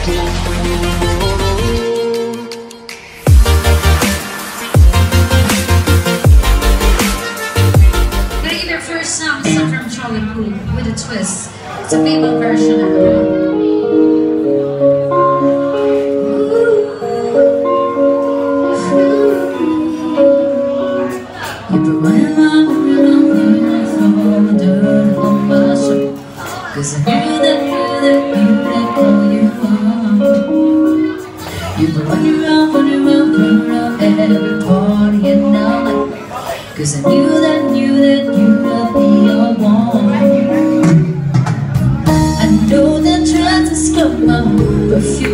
Their first song is from Charlie with a twist. It's a Beatle version of it. Cause I knew that, knew that, knew that you you out on your own Turn off every party and night Cause I knew that, knew that you'd be the one I know that trying to stop my perfume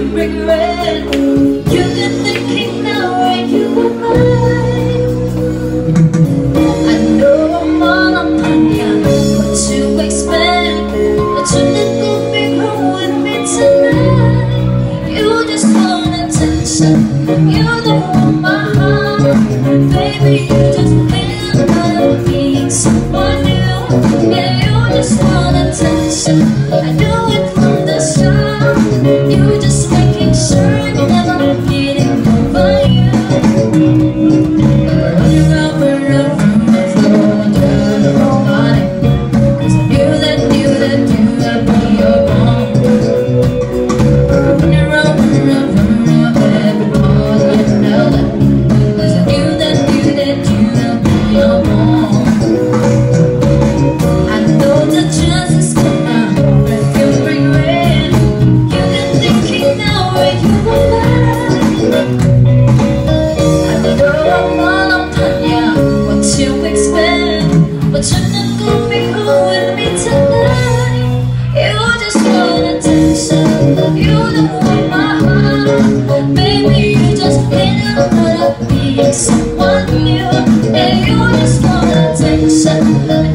sun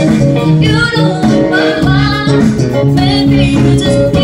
You know my heart, baby, you just.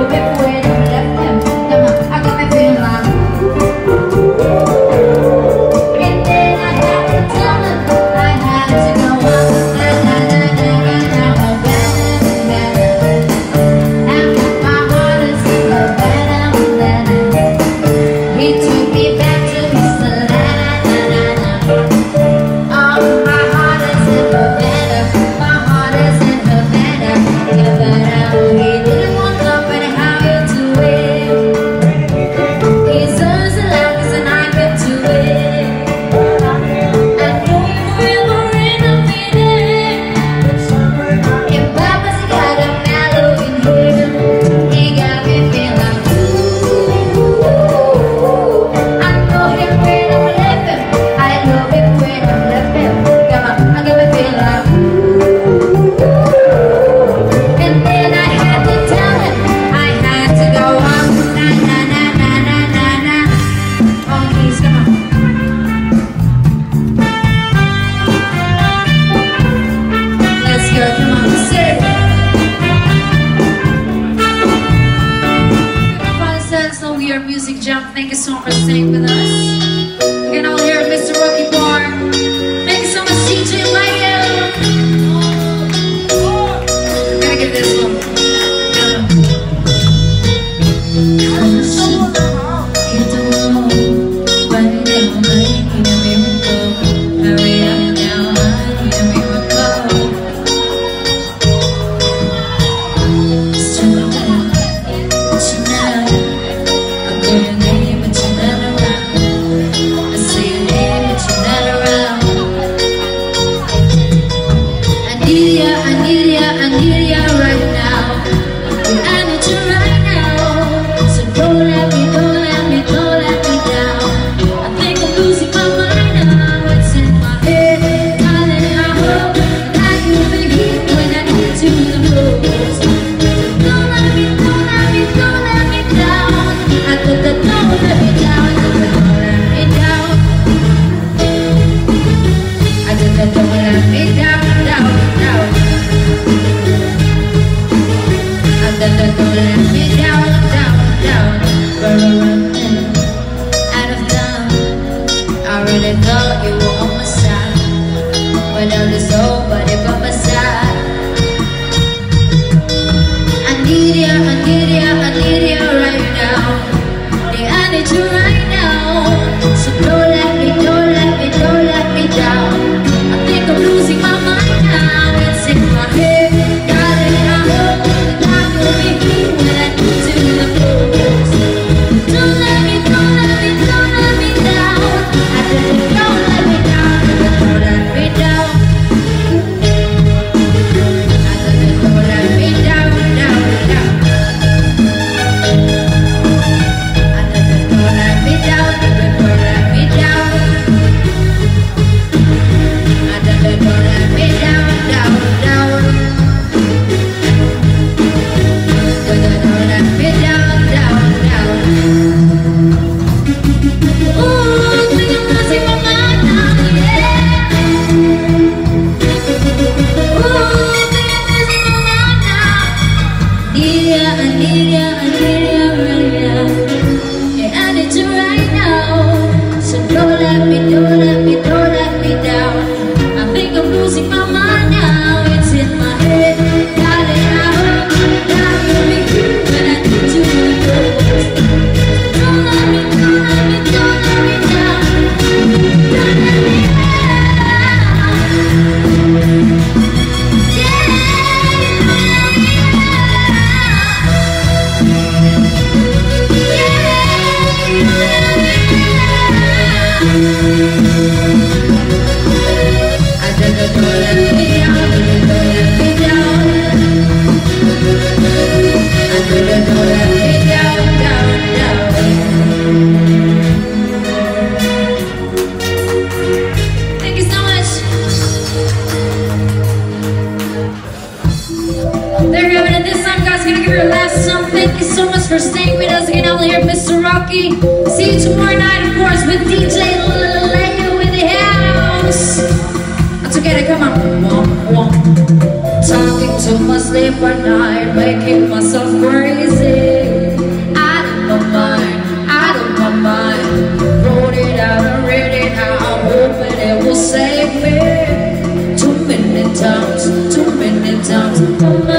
little bit away. your music jump. Thank you so much for staying with us. You can all hear Mr. for staying with us again out here, Mr. Rocky. See you tomorrow night, of course, with DJ Leo in the house. And together, come on. Talking to my sleep at night, making myself crazy. Out of my mind, out of my mind. Wrote it out and read it out, hoping it will save me. Too many times, too many times.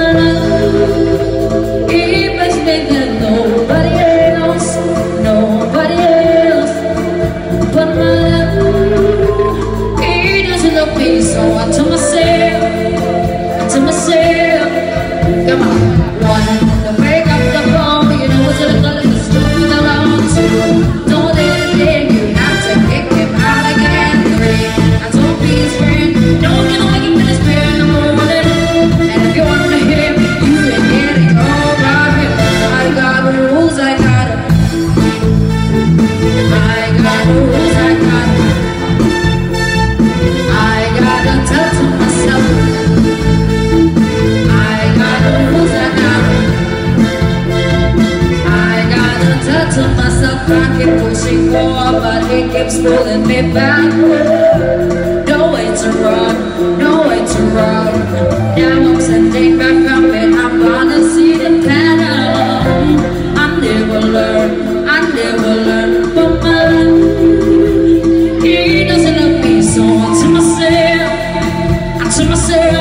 keeps pulling me back. No way to run, no way to run. Now I'm sending back from it, I'm gonna see the pattern. I never learn, I never learn But man, he doesn't love me So I tell myself, I tell myself.